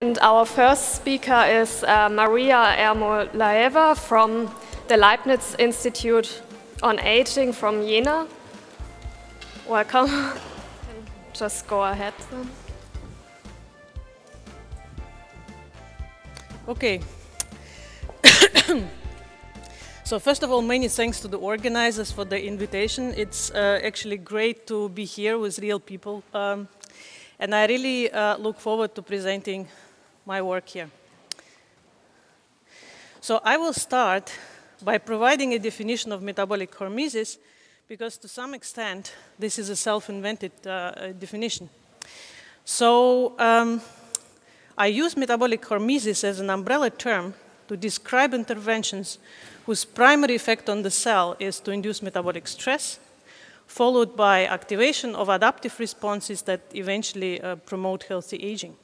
And our first speaker is uh, Maria Ermolaeva from the Leibniz Institute on Aging from Jena. Welcome. Just go ahead. Then. Okay. so first of all, many thanks to the organizers for the invitation. It's uh, actually great to be here with real people. Um, and I really uh, look forward to presenting my work here. So I will start by providing a definition of metabolic hormesis, because to some extent, this is a self-invented uh, definition. So um, I use metabolic hormesis as an umbrella term to describe interventions whose primary effect on the cell is to induce metabolic stress, followed by activation of adaptive responses that eventually uh, promote healthy aging.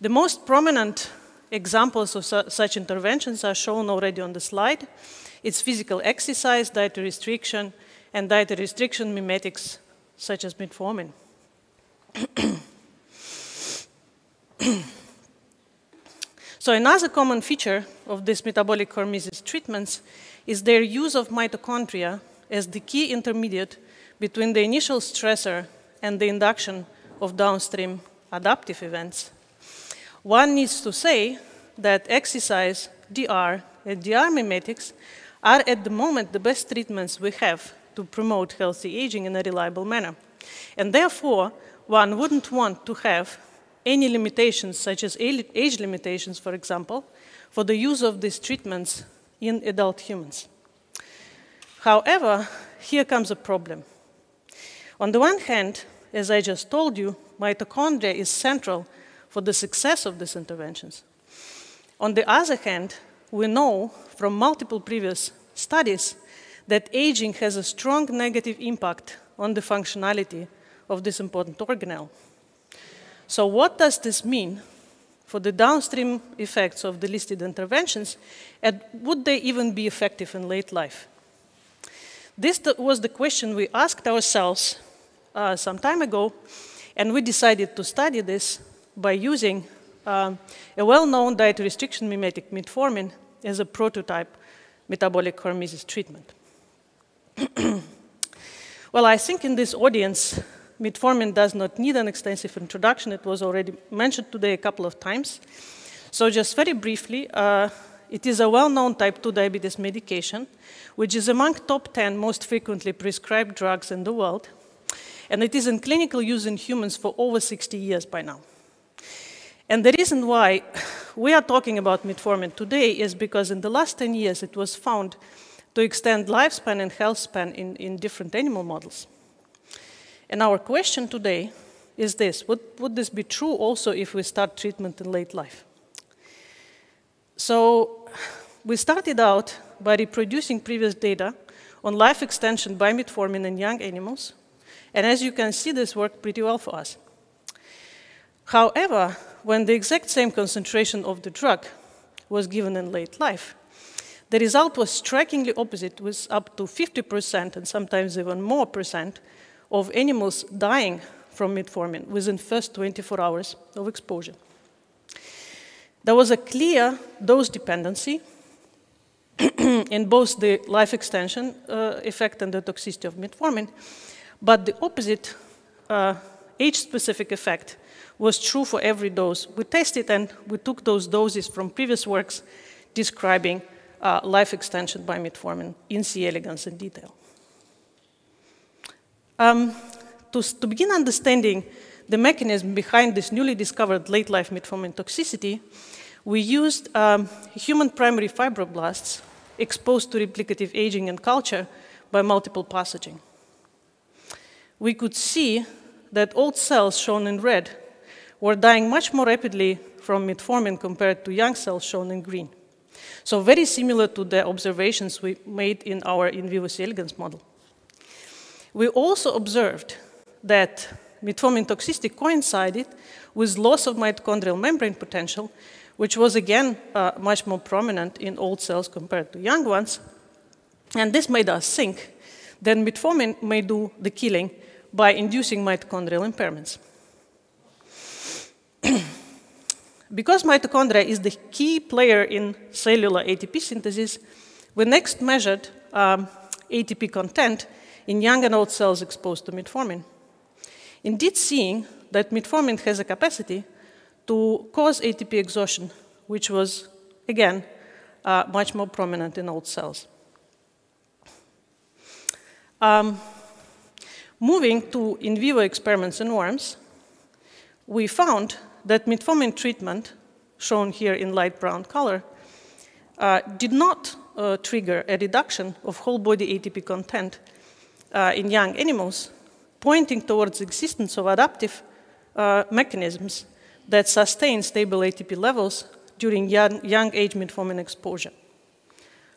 The most prominent examples of su such interventions are shown already on the slide. It's physical exercise, dietary restriction, and dietary restriction mimetics such as metformin. so another common feature of these metabolic hormesis treatments is their use of mitochondria as the key intermediate between the initial stressor and the induction of downstream adaptive events. One needs to say that exercise, DR, and DR mimetics are at the moment the best treatments we have to promote healthy aging in a reliable manner. And therefore, one wouldn't want to have any limitations, such as age limitations, for example, for the use of these treatments in adult humans. However, here comes a problem. On the one hand, as I just told you, mitochondria is central for the success of these interventions. On the other hand, we know from multiple previous studies that aging has a strong negative impact on the functionality of this important organelle. So what does this mean for the downstream effects of the listed interventions, and would they even be effective in late life? This was the question we asked ourselves uh, some time ago, and we decided to study this by using um, a well-known diet restriction mimetic metformin as a prototype metabolic hormesis treatment. well, I think in this audience, metformin does not need an extensive introduction. It was already mentioned today a couple of times. So just very briefly, uh, it is a well-known type 2 diabetes medication, which is among top 10 most frequently prescribed drugs in the world. And it is in clinical use in humans for over 60 years by now. And the reason why we are talking about metformin today is because in the last 10 years it was found to extend lifespan and health span in, in different animal models. And our question today is this, would, would this be true also if we start treatment in late life? So we started out by reproducing previous data on life extension by metformin in young animals. And as you can see, this worked pretty well for us. However, when the exact same concentration of the drug was given in late life, the result was strikingly opposite, with up to 50% and sometimes even more percent of animals dying from metformin within first 24 hours of exposure. There was a clear dose dependency in both the life extension uh, effect and the toxicity of metformin, but the opposite uh, age-specific effect was true for every dose. We tested and we took those doses from previous works describing uh, life extension by metformin in C. elegans in detail. Um, to, to, begin understanding the mechanism behind this newly discovered late life metformin toxicity, we used um, human primary fibroblasts exposed to replicative aging and culture by multiple passaging. We could see that old cells shown in red were dying much more rapidly from metformin compared to young cells shown in green. So very similar to the observations we made in our in vivo elegans model. We also observed that metformin toxicity coincided with loss of mitochondrial membrane potential, which was again uh, much more prominent in old cells compared to young ones. And this made us think that metformin may do the killing by inducing mitochondrial impairments. Because mitochondria is the key player in cellular ATP synthesis, we next measured um, ATP content in young and old cells exposed to metformin. Indeed, seeing that metformin has a capacity to cause ATP exhaustion, which was, again, uh, much more prominent in old cells. Um, moving to in vivo experiments in worms, we found that metformin treatment, shown here in light brown color, uh, did not uh, trigger a reduction of whole body ATP content uh, in young animals, pointing towards existence of adaptive uh, mechanisms that sustain stable ATP levels during young, young age metformin exposure.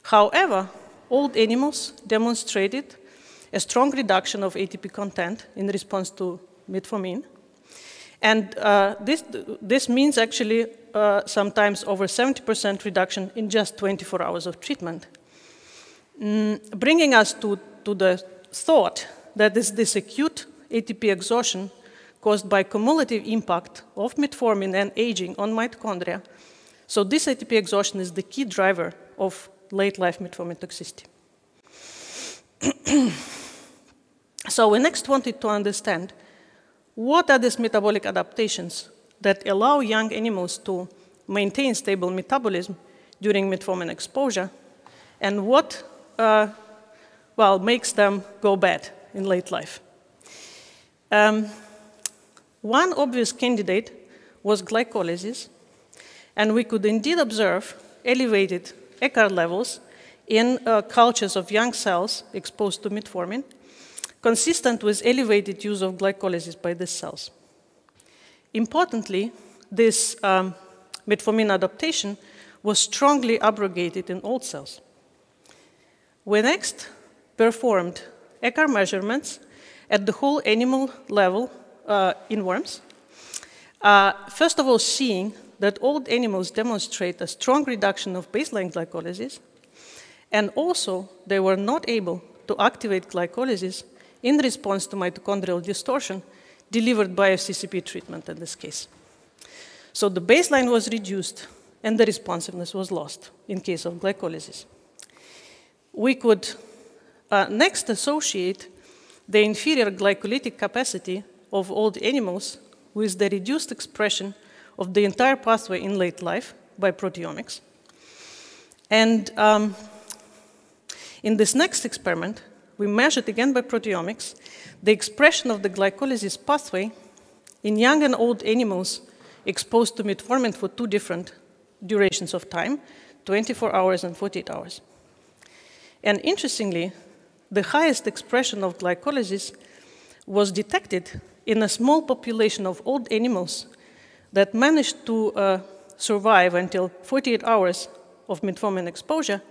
However, old animals demonstrated a strong reduction of ATP content in response to metformin. And uh, this, this means actually uh, sometimes over 70% reduction in just 24 hours of treatment. Mm, bringing us to, to the thought that is this acute ATP exhaustion caused by cumulative impact of metformin and aging on mitochondria. So this ATP exhaustion is the key driver of late life metformin toxicity. so we next wanted to understand what are these metabolic adaptations that allow young animals to maintain stable metabolism during metformin exposure, and what, uh, well, makes them go bad in late life. Um, one obvious candidate was glycolysis, and we could indeed observe elevated ECAR levels in uh, cultures of young cells exposed to metformin, consistent with elevated use of glycolysis by these cells. Importantly, this um, metformin adaptation was strongly abrogated in old cells. We next performed ECAR measurements at the whole animal level uh, in worms. Uh, first of all, seeing that old animals demonstrate a strong reduction of baseline glycolysis, and also they were not able to activate glycolysis in response to mitochondrial distortion delivered by FCCP treatment in this case. So the baseline was reduced and the responsiveness was lost in case of glycolysis. We could uh, next associate the inferior glycolytic capacity of old animals with the reduced expression of the entire pathway in late life by proteomics. And um, in this next experiment, we measured again by proteomics the expression of the glycolysis pathway in young and old animals exposed to metformin for two different durations of time 24 hours and 48 hours. And interestingly, the highest expression of glycolysis was detected in a small population of old animals that managed to uh, survive until 48 hours of metformin exposure,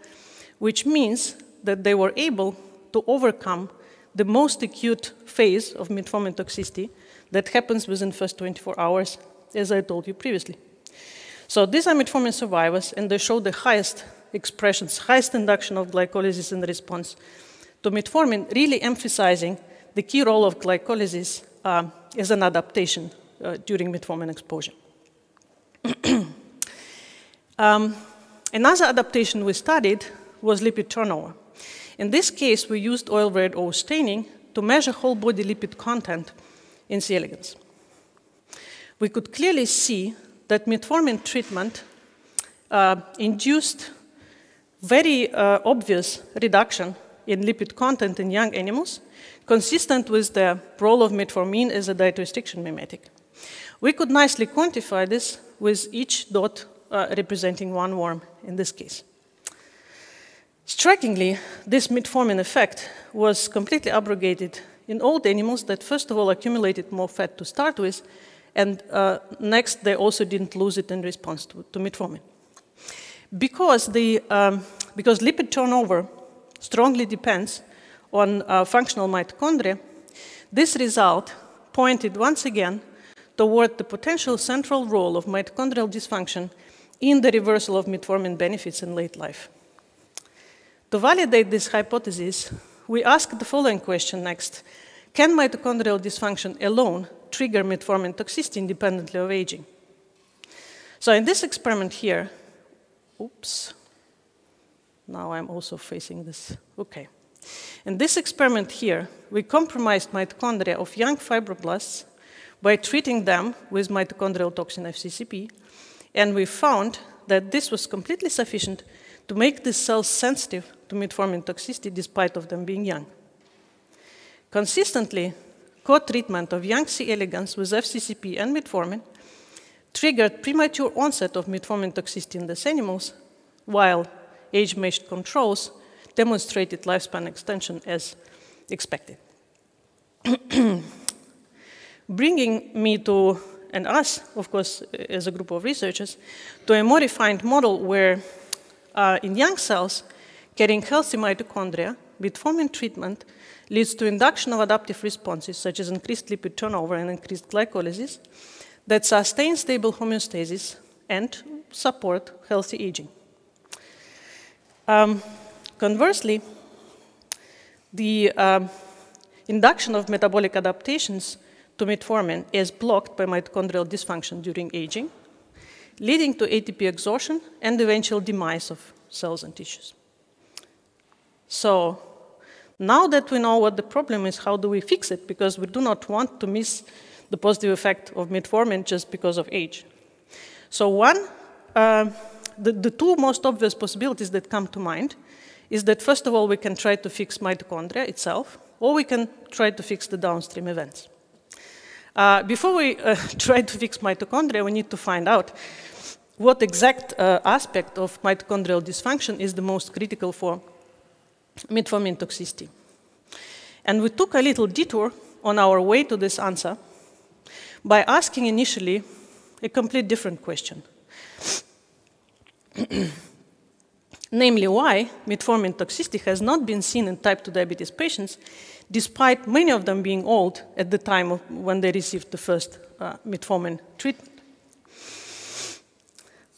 which means that they were able to overcome the most acute phase of metformin toxicity that happens within the first 24 hours, as I told you previously. So these are metformin survivors, and they show the highest expressions, highest induction of glycolysis in response to metformin, really emphasizing the key role of glycolysis uh, as an adaptation uh, during metformin exposure. um, another adaptation we studied was lipid turnover. In this case, we used oil red O staining to measure whole body lipid content in C. elegans. We could clearly see that metformin treatment uh, induced very uh, obvious reduction in lipid content in young animals, consistent with the role of metformin as a diet restriction mimetic. We could nicely quantify this with each dot uh, representing one worm in this case. Strikingly, this metformin effect was completely abrogated in old animals that, first of all, accumulated more fat to start with, and uh, next, they also didn't lose it in response to, to metformin. Because, the, um, because lipid turnover strongly depends on uh, functional mitochondria, this result pointed once again toward the potential central role of mitochondrial dysfunction in the reversal of metformin benefits in late life. To validate this hypothesis, we ask the following question next. Can mitochondrial dysfunction alone trigger metformin toxicity independently of aging? So in this experiment here, oops, now I'm also facing this, okay. In this experiment here, we compromised mitochondria of young fibroblasts by treating them with mitochondrial toxin FCCP, and we found that this was completely sufficient to make these cells sensitive to metformin toxicity despite of them being young. Consistently, co-treatment of young C. elegans with FCCP and metformin triggered premature onset of metformin toxicity in these animals, while age-matched controls demonstrated lifespan extension as expected. Bringing me to, and us, of course, as a group of researchers, to a more refined model where uh, in young cells, carrying healthy mitochondria, with metformin treatment leads to induction of adaptive responses such as increased lipid turnover and increased glycolysis that sustain stable homeostasis and support healthy aging. Um, conversely, the um, induction of metabolic adaptations to metformin is blocked by mitochondrial dysfunction during aging, leading to ATP exhaustion and eventual demise of cells and tissues. So now that we know what the problem is, how do we fix it? Because we do not want to miss the positive effect of metformin just because of age. So one, uh, the, the two most obvious possibilities that come to mind is that first of all, we can try to fix mitochondria itself, or we can try to fix the downstream events. Uh, before we uh, try to fix mitochondria, we need to find out what exact uh, aspect of mitochondrial dysfunction is the most critical for metformin toxicity. And we took a little detour on our way to this answer by asking initially a complete different question. Namely, why metformin toxicity has not been seen in type 2 diabetes patients, despite many of them being old at the time of when they received the first uh, metformin treatment.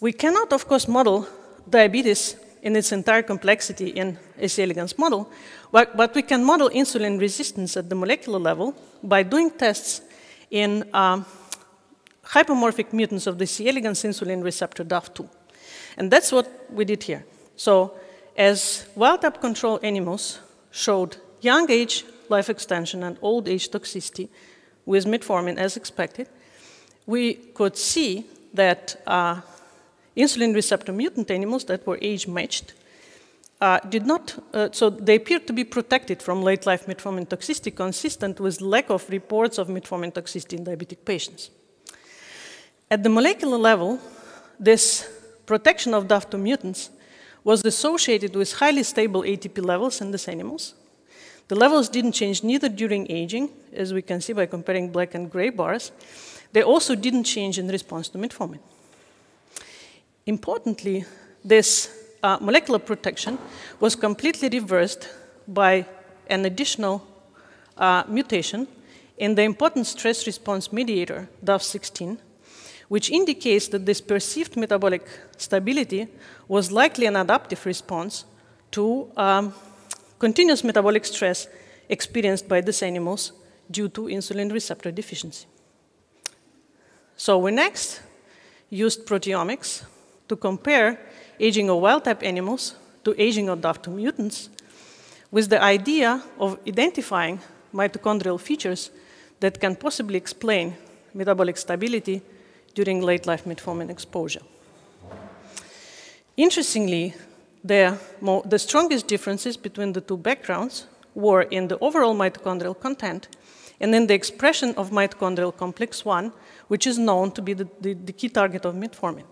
We cannot, of course, model diabetes in its entire complexity in C. elegans model, but, but, we can model insulin resistance at the molecular level by doing tests in um, hypomorphic mutants of the C. elegans insulin receptor DAF2. And that's what we did here. So as wild-type control animals showed young age life extension and old age toxicity with metformin as expected, we could see that uh, insulin receptor mutant animals that were age matched uh, did not, uh, so they appeared to be protected from late life metformin toxicity consistent with lack of reports of metformin toxicity in diabetic patients. At the molecular level, this protection of DAF2 mutants was associated with highly stable ATP levels in these animals. The levels didn't change neither during aging, as we can see by comparing black and gray bars. They also didn't change in response to metformin. Importantly, this uh, molecular protection was completely reversed by an additional uh, mutation in the important stress response mediator, DAF16, which indicates that this perceived metabolic stability was likely an adaptive response to um, continuous metabolic stress experienced by these animals due to insulin receptor deficiency. So we next used proteomics to compare aging of wild-type animals to aging of DAF2 mutants with the idea of identifying mitochondrial features that can possibly explain metabolic stability during late life metformin exposure. Interestingly, the, the, strongest differences between the two backgrounds were in the overall mitochondrial content and in the expression of mitochondrial complex 1, which is known to be the, the, the key target of metformin.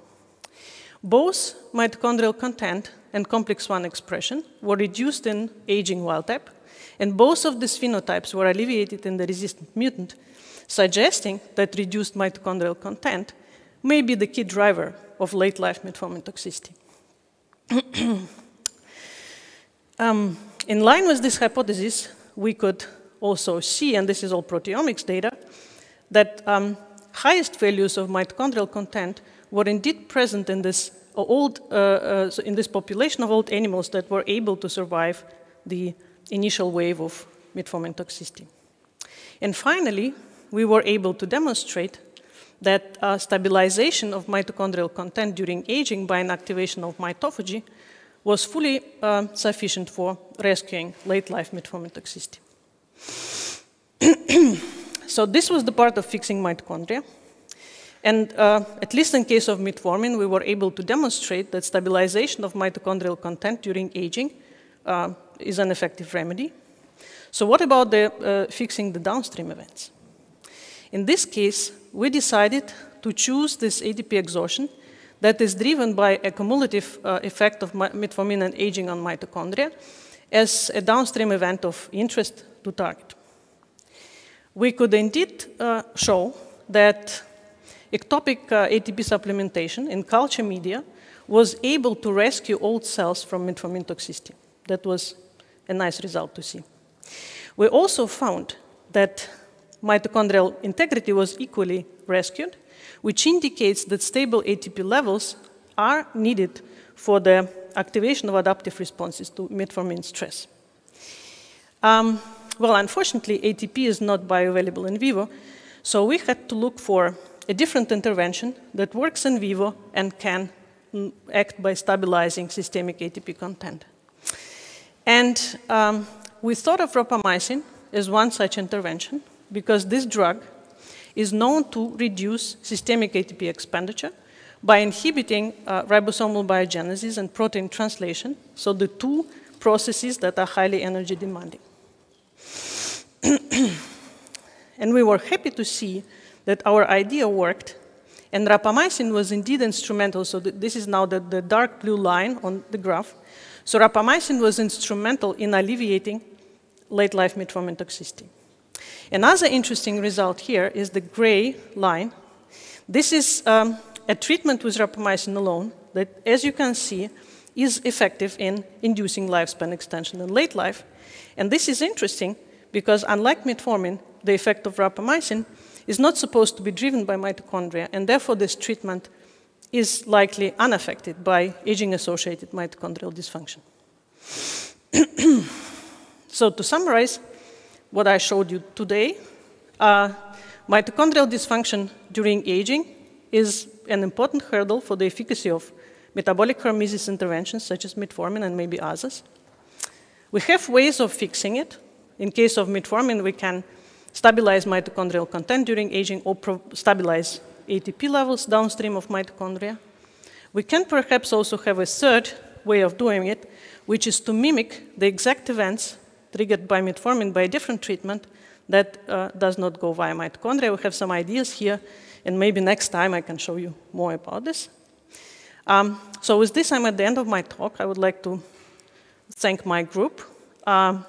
Both mitochondrial content and complex 1 expression were reduced in aging wild type, and both of these phenotypes were alleviated in the resistant mutant, suggesting that reduced mitochondrial content may be the key driver of late life metformin toxicity. um, in line with this hypothesis, we could also see, and this is all proteomics data, that um, highest values of mitochondrial content were indeed present in this old, uh, uh, in this population of old animals that were able to survive the initial wave of metformin toxicity. And finally, we were able to demonstrate that uh, stabilization of mitochondrial content during aging by an activation of mitophagy was fully uh, sufficient for rescuing late life metformin toxicity. so this was the part of fixing mitochondria. And uh, at least in case of metformin, we were able to demonstrate that stabilization of mitochondrial content during aging uh, is an effective remedy. So what about the, uh, fixing the downstream events? In this case, we decided to choose this ATP exhaustion that is driven by a cumulative uh, effect of metformin and aging on mitochondria as a downstream event of interest to target. We could indeed uh, show that ectopic uh, ATP supplementation in culture media was able to rescue old cells from metformin toxicity. That was a nice result to see. We also found that mitochondrial integrity was equally rescued, which indicates that stable ATP levels are needed for the activation of adaptive responses to metformin stress. Um, well, unfortunately, ATP is not bioavailable in vivo, so we had to look for a different intervention that works in vivo and can mm, act by stabilizing systemic ATP content. And um, we thought of rapamycin as one such intervention because this drug is known to reduce systemic ATP expenditure by inhibiting uh, ribosomal biogenesis and protein translation, so the two processes that are highly energy demanding. and we were happy to see that our idea worked, and rapamycin was indeed instrumental. So th this is now the, the dark blue line on the graph. So rapamycin was instrumental in alleviating late life metformin toxicity. Another interesting result here is the gray line. This is um, a treatment with rapamycin alone that, as you can see, is effective in inducing lifespan extension in late life. And this is interesting because, unlike metformin, the effect of rapamycin is not supposed to be driven by mitochondria, and therefore this treatment is likely unaffected by aging-associated mitochondrial dysfunction. so to summarize, what I showed you today. Uh, mitochondrial dysfunction during aging is an important hurdle for the efficacy of metabolic hormesis interventions such as metformin and maybe others. We have ways of fixing it. In case of metformin, we can stabilize mitochondrial content during aging or stabilize ATP levels downstream of mitochondria. We can perhaps also have a third way of doing it, which is to mimic the exact events triggered by metformin by a different treatment that uh, does not go via mitochondria. We have some ideas here, and maybe next time I can show you more about this. Um, so with this, I'm at the end of my talk. I would like to thank my group. Um,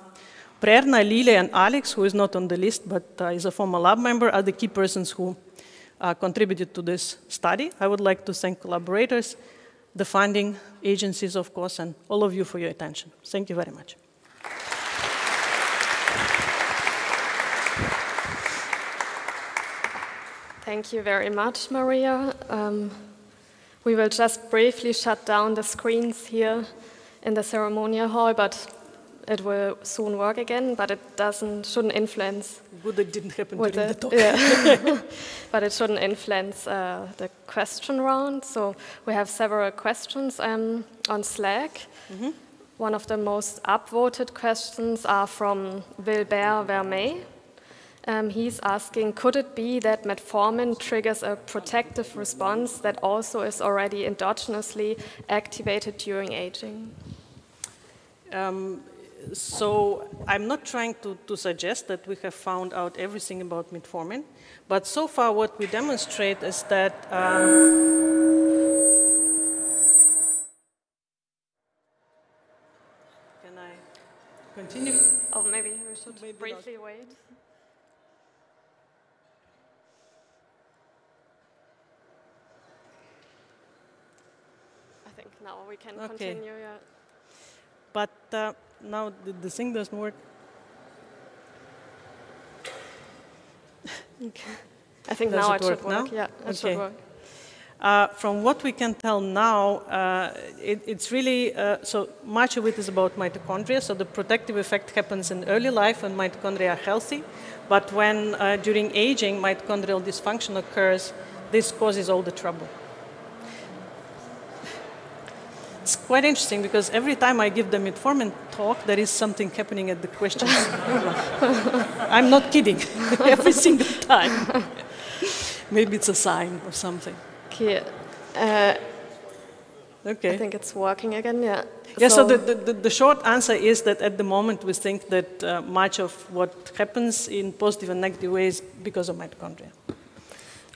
Prerna, Lily, and Alex, who is not on the list but uh, is a former lab member, are the key persons who uh, contributed to this study. I would like to thank collaborators, the funding agencies, of course, and all of you for your attention. Thank you very much. Thank you very much, Maria. Um, we will just briefly shut down the screens here in the ceremonial hall, but it will soon work again, but it doesn't shouldn't influence. Good, it didn't happen during the, the talk. Yeah. but it shouldn't influence uh, the question round. So we have several questions um, on Slack. Mm -hmm. One of the most upvoted questions are from Wilbert Vermey. Um, he's asking, could it be that metformin triggers a protective response that also is already endogenously activated during aging? Um, so I'm not trying to, to, suggest that we have found out everything about metformin, but so far what we demonstrate is that um, Can I continue? Oh, maybe we should maybe briefly not. wait. I think now we can okay. continue. Yeah. But uh, now the, the thing doesn't work. okay. I think Does now it, it should work. Now? Yeah, it okay. should work. Uh, from what we can tell now, uh, it, it's really, uh, so much of it is about mitochondria. So the protective effect happens in early life when mitochondria are healthy. But when uh, during aging mitochondrial dysfunction occurs, this causes all the trouble. It's quite interesting because every time I give the metformin talk, there is something happening at the questions. I'm not kidding. every single time. Maybe it's a sign or something. Okay. Uh, okay. I think it's working again, yeah. Yeah, so, so the, the, the, short answer is that at the moment we think that uh, much of what happens in positive and negative ways because of mitochondria.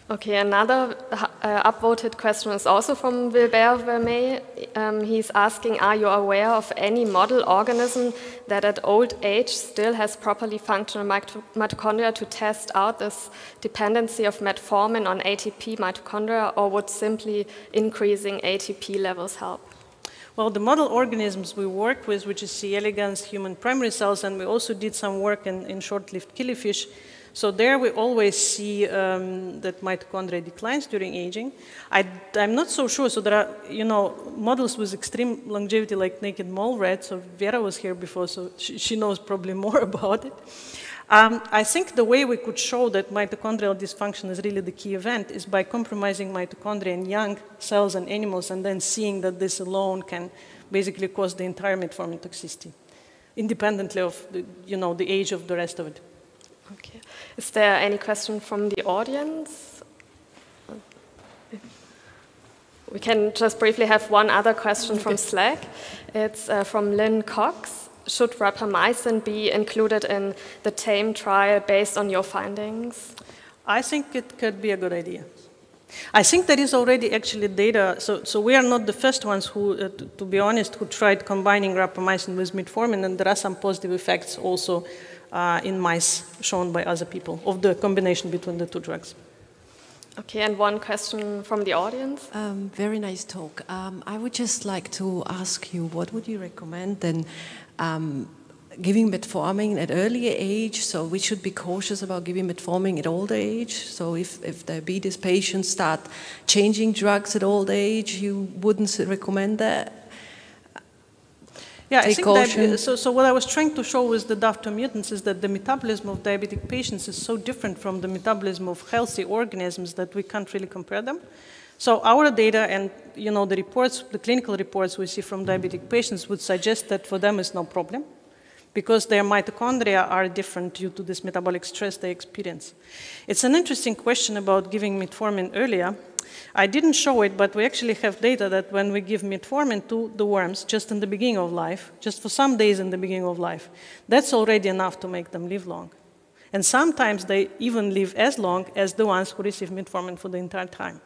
Okay, another uh, upvoted question is also from Wilbert Vermeer. Um, he's asking, are you aware of any model organism that at old age still has properly functional mitochondria to test out this dependency of metformin on ATP mitochondria, or would simply increasing ATP levels help? Well, the model organisms we work with, which is C. elegans, human primary cells, and we also did some work in, in short-lived killifish, so there we always see um, that mitochondria declines during aging. I, am not so sure. So there are, you know, models with extreme longevity like naked mole rat. So Vera was here before, so she, she knows probably more about it. Um, I think the way we could show that mitochondrial dysfunction is really the key event is by compromising mitochondria in young cells and animals and then seeing that this alone can basically cause the entire metformin toxicity, independently of the, you know, the age of the rest of it. Okay. Is there any question from the audience? We can just briefly have one other question from Slack. It's uh, from Lynne Cox. Should rapamycin be included in the TAME trial based on your findings? I think it could be a good idea. I think there is already actually data, so, so we are not the first ones who, uh, to, to, be honest, who tried combining rapamycin with metformin, and there are some positive effects also uh, in mice shown by other people of the combination between the two drugs. Okay, and one question from the audience. Um, very nice talk. Um, I would just like to ask you, what would you recommend then? Um, giving metformin at earlier age, so we should be cautious about giving metformin at older age. So if, if diabetes patients start changing drugs at old age, you wouldn't recommend that? Yeah, I think that, uh, so, so what I was trying to show with the DAF2 mutants is that the metabolism of diabetic patients is so different from the metabolism of healthy organisms that we can't really compare them. So our data and you know the reports, the clinical reports we see from diabetic patients would suggest that for them it's no problem because their mitochondria are different due to this metabolic stress they experience. It's an interesting question about giving metformin earlier I didn't show it, but we actually have data that when we give metformin to the worms just in the beginning of life, just for some days in the beginning of life, that's already enough to make them live long. And sometimes they even live as long as the ones who receive metformin for the entire time.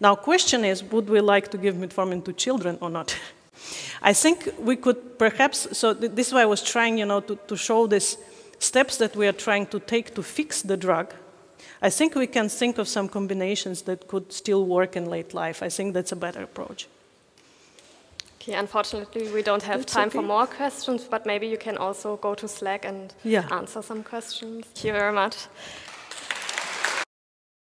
Now, question is, would we like to give metformin to children or not? I think we could perhaps, so th this is why I was trying, you know, to, to show these steps that we are trying to take to fix the drug I think we can think of some combinations that could still work in late life. I think that's a better approach. Okay, unfortunately, we don't have time okay. for more questions, but maybe you can also go to Slack and yeah. answer some questions. Thank you very much.